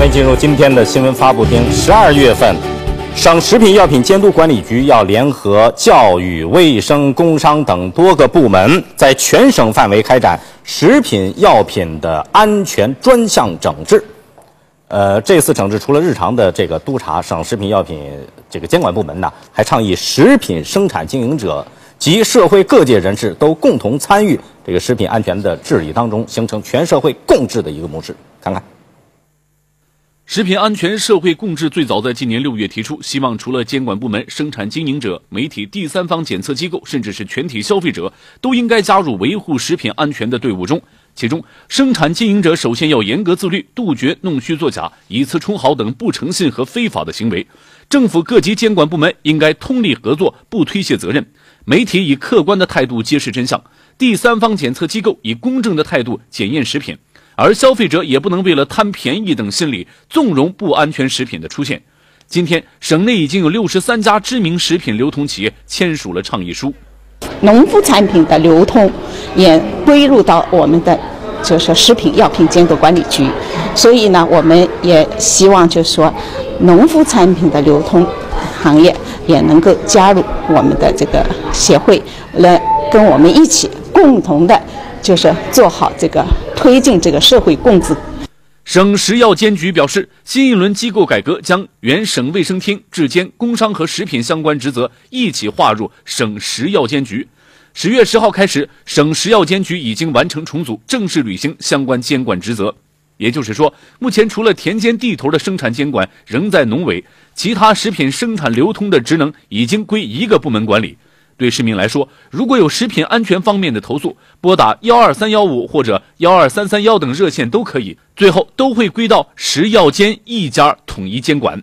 欢迎进入今天的新闻发布厅。十二月份，省食品药品监督管理局要联合教育、卫生、工商等多个部门，在全省范围开展食品药品的安全专项整治。呃，这次整治除了日常的这个督查，省食品药品这个监管部门呢，还倡议食品生产经营者及社会各界人士都共同参与这个食品安全的治理当中，形成全社会共治的一个模式。看看。食品安全社会共治最早在今年六月提出，希望除了监管部门、生产经营者、媒体、第三方检测机构，甚至是全体消费者，都应该加入维护食品安全的队伍中。其中，生产经营者首先要严格自律，杜绝弄虚作假、以次充好等不诚信和非法的行为。政府各级监管部门应该通力合作，不推卸责任。媒体以客观的态度揭示真相，第三方检测机构以公正的态度检验食品。而消费者也不能为了贪便宜等心理纵容不安全食品的出现。今天，省内已经有六十三家知名食品流通企业签署了倡议书。农副产品的流通也归入到我们的就是食品药品监督管理局，所以呢，我们也希望就是说，农副产品的流通行业也能够加入我们的这个协会，来跟我们一起共同的，就是做好这个。推进这个社会共治。省食药监局表示，新一轮机构改革将原省卫生厅质监、工商和食品相关职责一起划入省食药监局。十月十号开始，省食药监局已经完成重组，正式履行相关监管职责。也就是说，目前除了田间地头的生产监管仍在农委，其他食品生产流通的职能已经归一个部门管理。对市民来说，如果有食品安全方面的投诉，拨打幺二三幺五或者幺二三三幺等热线都可以，最后都会归到食药监一家统一监管。